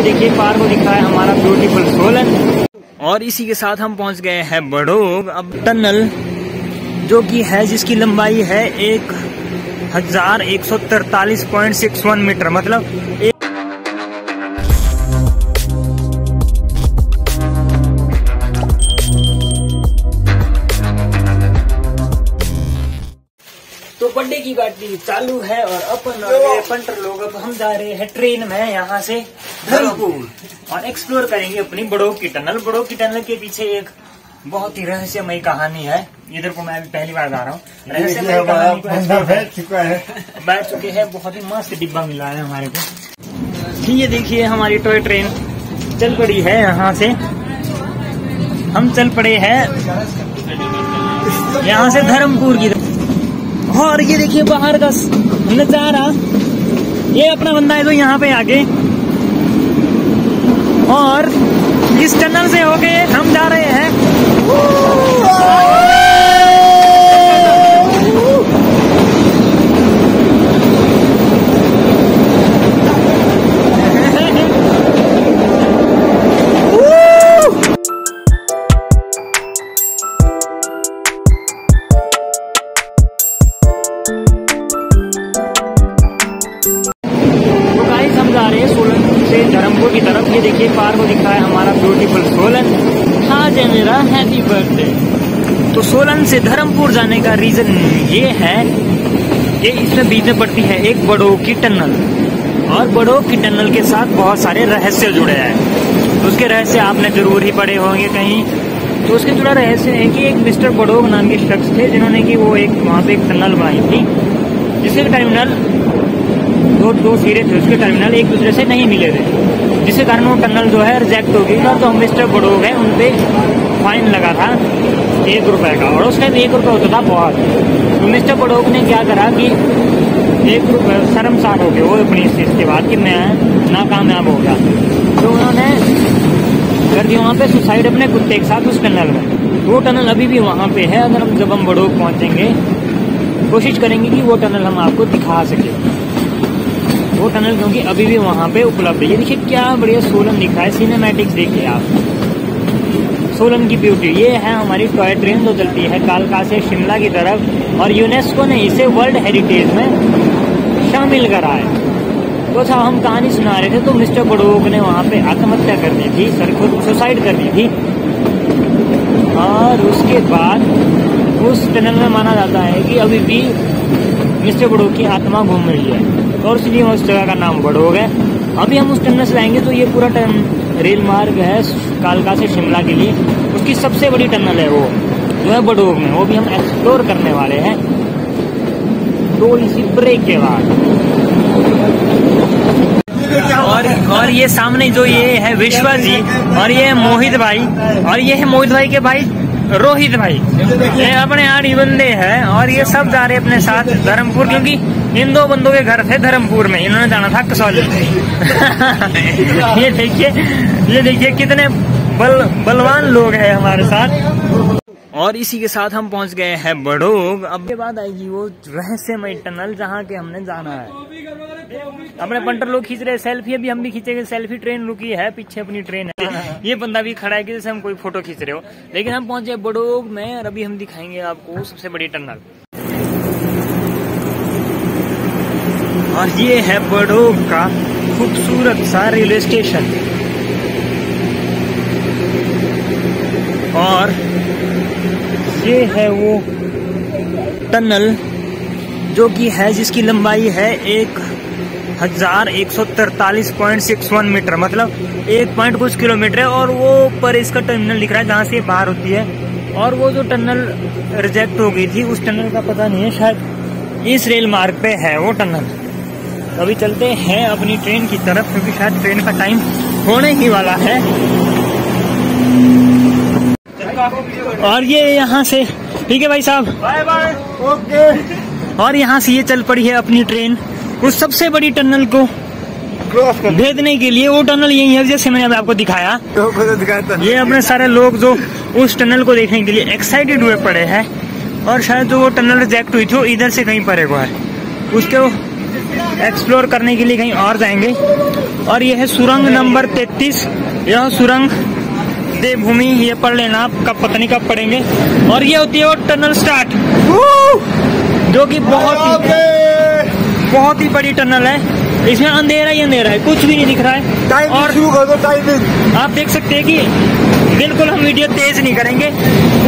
ये देखिए पार को दिखा है हमारा ब्यूटीफुल सोलन। और इसी के साथ हम पहुँच गए हैं बड़ोग। अब टनल जो कि है जिसकी लंबाई है एक हज़ार एक सौ तरतालीस पॉइंट सिक्स वन मीटर मतलब एक तो बर्थडे की गाड़ी चालू है और अपन और पंटर लोग अब हम जा रहे हैं ट्रेन में यहाँ से। धर्मपुर और एक्सप्लोर करेंगे अपनी बड़ोग की टनल बड़ोग की टनल के पीछे एक बहुत ही रहस्यमयी कहानी है। इधर को मैं अभी पहली बार जा रहा हूँ। रहस्यमयी कहानी बैठ चुका है। बैठ चुके हैं बहुत ही मस्त डिब्बा मिला है हमारे को। ये देखिए हमारी टॉय ट्रेन चल पड़ी है यहाँ से। हम चल पड़े हैं यहाँ से धर्मपुर की और ये देखिए बाहर का नज़ारा। ये अपना बंदा है तो यहाँ पे आगे और इस टनल से होके हम जा रहे हैं। तो सोलन से धर्मपुर जाने का रीजन ये है कि इसमें बीच में पड़ती है एक बड़ो की टनल। और बड़ो की टनल के साथ बहुत सारे रहस्य जुड़े हैं। उसके रहस्य आपने ज़रूर ही पढ़े होंगे कहीं। तो उसके जुड़ा रहस्य है कि एक मिस्टर बड़ोग नाम के शख्स थे, जिन्होंने कि वो एक वहाँ पे एक टनल बनाई थी जिसके टर्मिनल दो दो सिरे थे, उसके टर्मिनल एक दूसरे से नहीं मिले थे। जिसके कारण वो टनल जो है रिजेक्ट हो गई था तो मिस्टर बड़ोग है, उन पे फाइन लगा था एक रुपए का, और उस टाइम एक रुपये होता था बहुत। तो मिस्टर बड़ोक ने क्या करा कि एक रुपये शर्मसार हो गए वो अपनी इस चीज़ के बाद कि मैं नाकामयाब हो गया। तो उन्होंने कर दिया, वहाँ पे सुसाइड अपने कुत्ते के साथ उस टनल में। वो टनल अभी भी वहाँ पे है, अगर हम जब हम बड़ोक पहुँचेंगे, कोशिश करेंगे कि वो टनल हम आपको दिखा सके। वो टनल क्योंकि अभी भी वहाँ पे उपलब्ध है। ये देखिए क्या बढ़िया सोलन दिख रहा है सिनेमैटिक्स देखिए आप। सोलन की ब्यूटी ये है हमारी टॉय ट्रेन जो चलती है कालका से शिमला की तरफ़ और यूनेस्को ने इसे वर्ल्ड हेरिटेज में शामिल करा है। तो अच्छा हम कहानी सुना रहे थे तो मिस्टर बड़ोग ने वहाँ पे आत्महत्या कर दी थी, सर खुद सुसाइड कर दी थी। और उसके बाद उस टनल में माना जाता है कि अभी भी मिस्टर बड़ोग की आत्मा घूम रही है। और इसलिए उस जगह का नाम बड़ोग है। अभी हम उस टनल से आएँगे तो ये पूरा टन रेल मार्ग है कालका से शिमला के लिए। उसकी सबसे बड़ी टनल है वो, जो है बड़ोग में। वो भी हम एक्सप्लोर करने वाले हैं। थोड़ी सी ब्रेक के बाद। और और ये सामने जो ये है विश्वा जी और ये मोहित भाई, और ये है मोहित भाई के भाई। रोहित भाई। ये अपने आड़ी बंदे हैं और ये सब जा रहे अपने साथ धर्मपुर, क्योंकि इन दो बंदों के घर थे धर्मपुर में, इन्होंने जाना था कसौली। ये देखिए ये देखिए कितने बल, बलवान लोग हैं हमारे साथ। और इसी के साथ हम पहुँच गए हैं बड़ोग। अब के बाद आएगी वो रहस्यमय टनल जहाँ के हमने जाना है। अपने पंटर लोग खींच रहे सेल्फी अभी हम भी खींचेंगे सेल्फी ट्रेन रुकी है पीछे अपनी ट्रेन है। ये बंदा भी खड़ा है कि जैसे हम कोई फ़ोटो खींच रहे हो। लेकिन हम पहुँचे बड़ोग में और अभी हम दिखाएँगे आपको सबसे बड़ी टनल। और ये है बड़ोग का खूबसूरत सा रेलवे स्टेशन। और ये है वो टनल जो कि है जिसकी लंबाई है एक हज़ार एक सौ तरतालीस पॉइंट सिक्स वन मीटर मतलब एक पॉइंट कुछ किलोमीटर है और वो ऊपर इसका टर्मिनल दिख रहा है जहाँ से बाहर होती है। और वो जो टनल रिजेक्ट हो गई थी उस टनल का पता नहीं है शायद इस रेल मार्ग पे है वो टनल। अभी चलते हैं अपनी ट्रेन की तरफ़ क्योंकि शायद ट्रेन का टाइम होने ही वाला है। और ये यहाँ से ठीक है भाई साहब? Bye bye. ओके और यहाँ से ये चल पड़ी है अपनी ट्रेन। उस सबसे बड़ी टनल को भेदने के लिए वो टनल यही है जैसे मैंने आपको दिखाया। तो दिखाता ये अपने सारे लोग जो उस टनल को देखने के लिए एक्साइटेड हुए पड़े हैं और शायद जो वो टनल रिजेक्ट हुई थी वो इधर से कहीं परे को है। उसके एक्सप्लोर करने के लिए कहीं और जाएँगे। और यह है सुरंग नंबर 33 यह सुरंग देवभूमि ये पढ़ लेना आप कब पता नहीं कब पढ़ेंगे। और ये होती है वो टनल स्टार्ट जो कि बहुत ही बहुत ही बड़ी टनल है। इसमें अंधेरा ही अंधेरा है कुछ भी नहीं दिख रहा है। टाइम और शुरू कर दो टाइमिंग आप देख सकते हैं कि बिल्कुल हम वीडियो तेज नहीं करेंगे।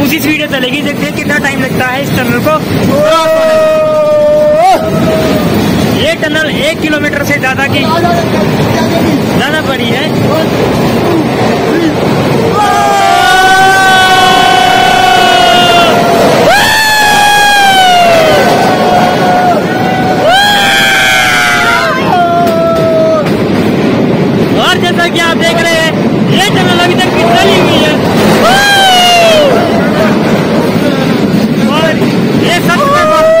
उसी स्पीड चलेगी देखते हैं कितना टाइम लगता है इस टनल को। ये टनल एक किलोमीटर से ज़्यादा की ज़्यादा बड़ी है और जैसा कि आप देख रहे हैं ये टनल अभी तक चली हुई है और ये सच में बहुत-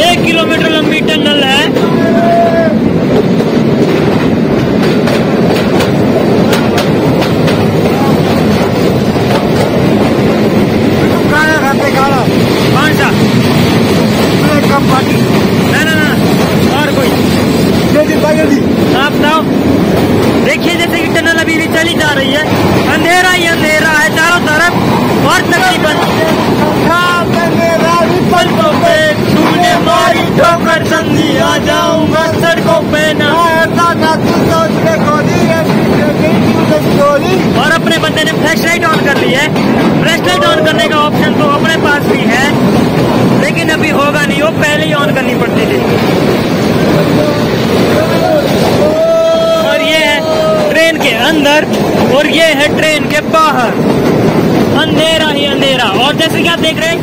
एक किलोमीटर लंबी टनल है खाना खाते खाना कौन सा कम पार्टी ना ना ना और कोई जल्दी जल्दी आप बताओ देखिए जैसे कि टनल अभी भी चली जा रही है। अंधेरा ही अंधेरा है, चारों तरफ़ और तकरीबन पलकों जाऊँगा सड़कों पे और अपने बंदे ने फ्लैश लाइट ऑन कर ली है। फ्लैश लाइट ऑन करने का ऑप्शन तो अपने पास भी है, लेकिन अभी होगा नहीं, वो पहले ही ऑन करनी पड़ती थी और ये है ट्रेन के अंदर और ये है ट्रेन के बाहर। अंधेरा ही अंधेरा। और जैसे कि आप देख रहे हैं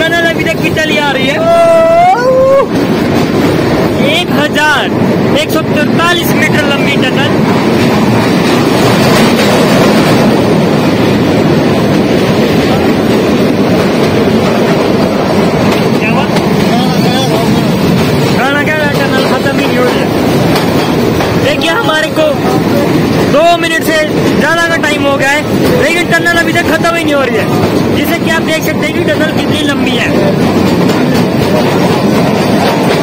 टनल अभी तक भी चली आ रही है। एक हज़ार एक सौ तैतालीस मीटर लंबी टनल देखिए हमारे को मिनट से ज़्यादा का टाइम हो गया है। लेकिन टनल अभी तक खत्म ही नहीं हो रही है। जिसे कि आप देख सकते हैं कि टनल कितनी लंबी है।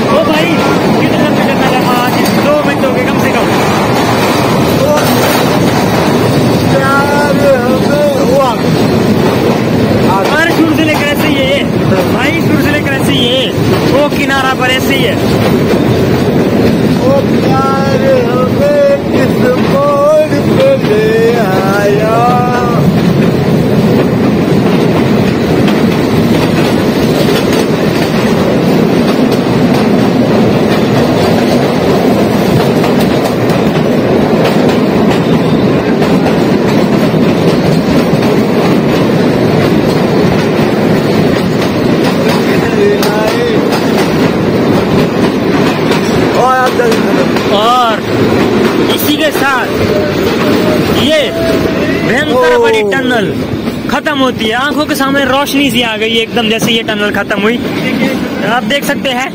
ओ भाई कितनी लंबी टनल है? हाँ दो मिनट हो गए कम से कम। तो, हमारे शुरू से लेकर ऐसे ही है ये भाई शुरू से लेकर ऐसे ही है ये वो किनारा पर ऐसे ही है और इसी के साथ। ये भयंकर बड़ी टनल खत्म होती है। आँखों के सामने रोशनी सी आ गई एकदम जैसे ये टनल खत्म हुई। आप देख सकते हैं।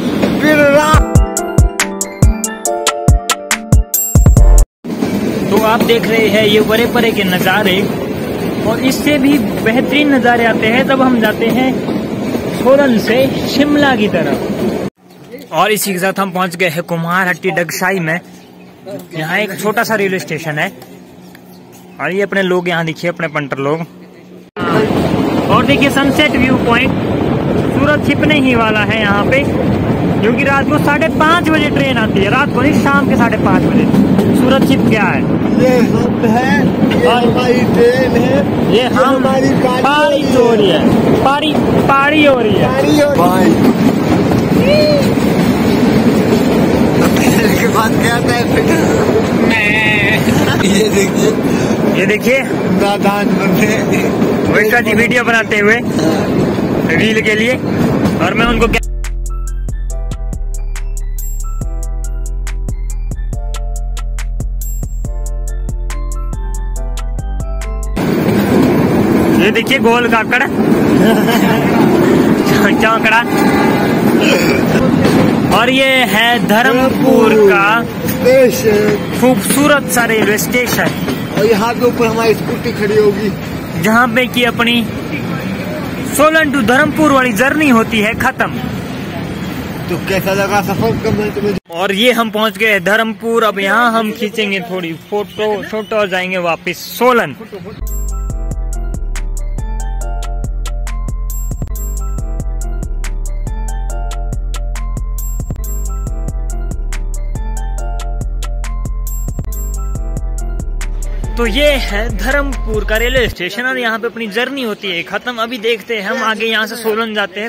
तो आप देख रहे हैं ये बड़े परे के नज़ारे। और इससे भी बेहतरीन नज़ारे आते हैं। तब हम जाते हैं सोलन से शिमला की तरफ़। और इसी के साथ हम पहुँच गए हैं कुमार हट्टी डगशाई में। यहाँ एक छोटा सा रेलवे स्टेशन है। और ये अपने लोग यहाँ देखिए अपने पंटर लोग। और देखिए सनसेट व्यू पॉइंट सूरज छिपने ही वाला है यहाँ पे क्योंकि रात को साढ़े पाँच बजे ट्रेन आती है। रात को नहीं शाम के साढ़े पाँच बजे। सूरज छिप गया है। ये हम है ये हमारी ट्रेन है। ये हम हमारी गाड़ी पारी हो। हो रही है। पारी पारी हो। रही है क्या आता है ये देखिए। ये देखिए। नादान बंदे। वैसा जी वीडियो बनाते हुए रील के लिए। और मैं उनको क्या ये देखिए गोल काकड़। चौकड़ा। और ये है धर्मपुर का खूबसूरत सा रेलवे स्टेशन। और यहाँ के ऊपर हमारी स्कूटी खड़ी होगी। जहाँ पे की अपनी सोलन टू धर्मपुर वाली जर्नी होती है खत्म। तो कैसा लगा सफ़र कमेंट में और ये हम पहुँच गए धर्मपुर। अब यहाँ हम खींचेंगे थोड़ी फ़ोटो छोटो और जाएँगे वापस सोलन। तो ये है धर्मपुर का रेलवे स्टेशन और यहाँ पे अपनी जर्नी होती है, खत्म अभी देखते हैं हम आगे यहाँ से सोलन जाते हैं.